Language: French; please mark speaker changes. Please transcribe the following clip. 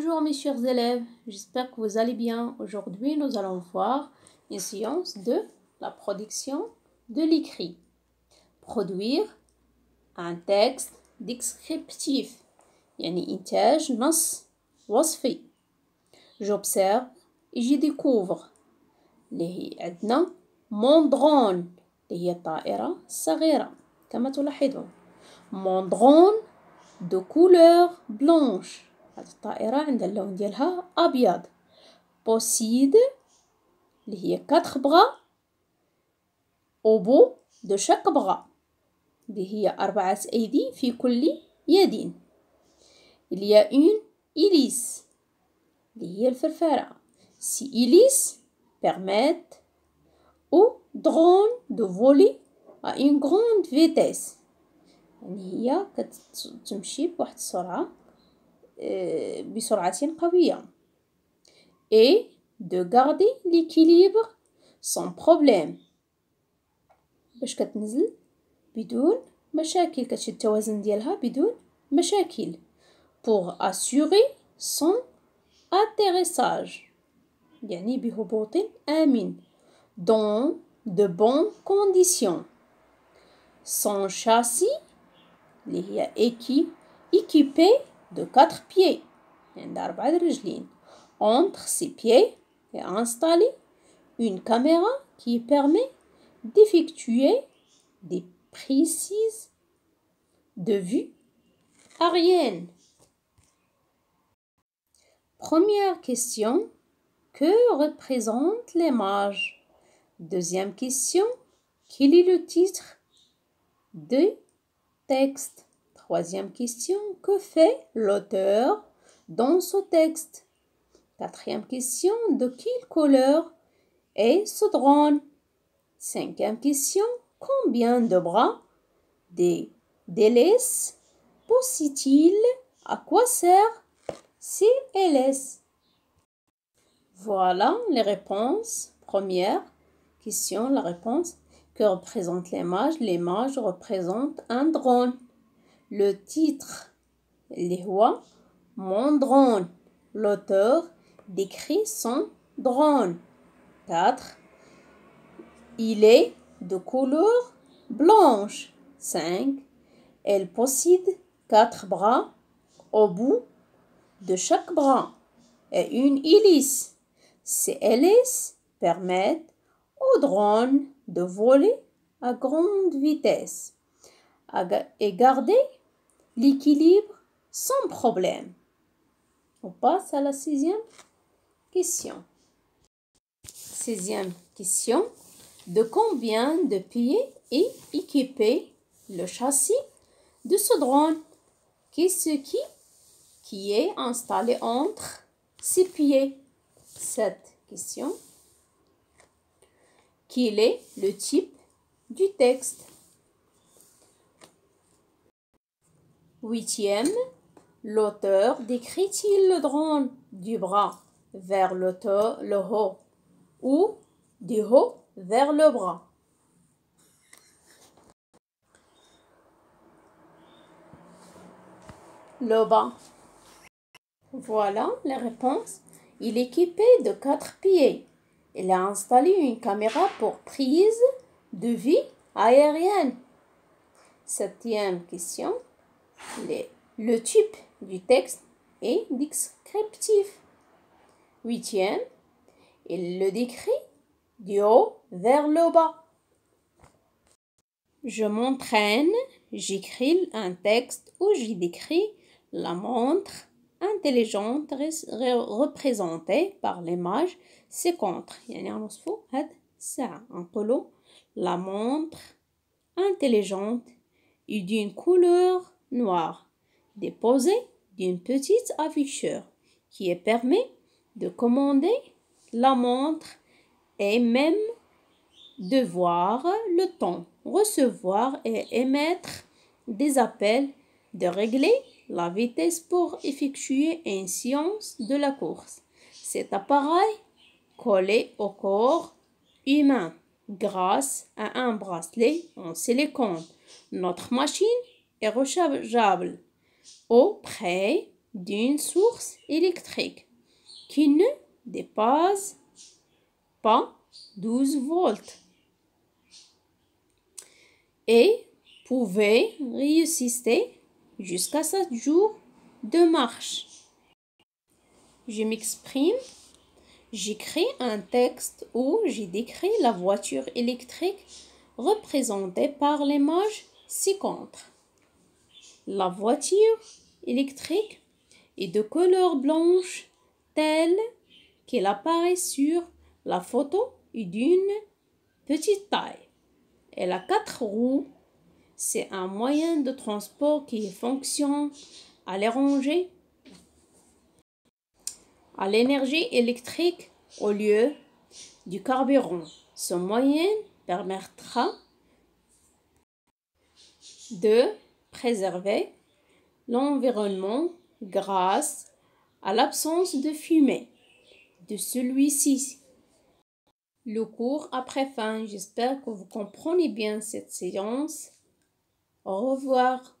Speaker 1: Bonjour mes chers élèves, j'espère que vous allez bien. Aujourd'hui, nous allons voir une séance de la production de l'écrit. Produire un texte descriptif يعني إنتاج نص وصفي. J'observe et je découvre اللي هي عندنا mon drone اللي هي الطائرة الصغيرة كما تلاحظون mon drone de couleur blanche هذه الطائرة عندها اللون ديالها أبيض. بوسيد اللي هي كاتخ بغا bout de chaque bras. اللي هي أربعة أيدي في كل يد. Il a une hélice اللي هي الفرفرة. Si hélice permettent au drone de voler à une grande vitesse. يعني هي كتمشي بواحد السرعة. بسرعة قوية et de garder l'équilibre sans problème باش كتنزل بدون مشاكل كتشد التوازن ديالها بدون مشاكل pour assurer son atterrissage يعني بهبوط آمن dans de bonnes conditions son châssis اللي هي équipé de quatre pieds. Entre ses pieds est installée une caméra qui permet d'effectuer des précises de vue aérienne. Première question, que représente l'image Deuxième question, quel est le titre de texte? Troisième question, que fait l'auteur dans ce texte? Quatrième question, de quelle couleur est ce drone? Cinquième question, combien de bras des délaisse possède-t-il? À quoi sert CLS Voilà les réponses. Première question, la réponse. Que représente l'image L'image représente un drone. Le titre, les rois, mon drone. L'auteur décrit son drone. 4. Il est de couleur blanche. 5. Elle possède quatre bras au bout de chaque bras et une hélice. Ces hélices permettent au drone de voler à grande vitesse et garder l'équilibre sans problème. On passe à la sixième question. Sixième question. De combien de pieds est équipé le châssis de ce drone? Qu'est-ce qui, qui est installé entre ses pieds? Cette question. Quel est le type du texte? Huitième, l'auteur décrit-il le drone du bras vers le, haut ou du haut vers le bras? Le bas. Voilà les réponses. Il est équipé de quatre pieds. Il a installé une caméra pour prise de vie aérienne. Septième question. Le type du texte est descriptif. Huitième, il le décrit du haut vers le bas. Je m'entraîne, j'écris un texte où j'y décris la montre intelligente représentée par l'image séquente. La montre intelligente est d'une couleur noire déposée d'une petite afficheur qui permet de commander la montre et même de voir le temps, recevoir et émettre des appels, de régler la vitesse pour effectuer une séance de la course. Cet appareil collé au corps humain grâce à un bracelet en silicone. Notre machine rechargeable auprès d'une source électrique qui ne dépasse pas 12 volts et pouvait résister jusqu'à 7 jours de marche. Je m'exprime, j'écris un texte où j'ai décrit la voiture électrique représentée par l'image ci-contre. La voiture électrique est de couleur blanche telle qu'elle apparaît sur la photo et d'une petite taille. Elle a quatre roues. C'est un moyen de transport qui fonctionne à à l'énergie électrique au lieu du carburant. Ce moyen permettra de préserver l'environnement grâce à l'absence de fumée de celui-ci. Le cours après fin, j'espère que vous comprenez bien cette séance. Au revoir.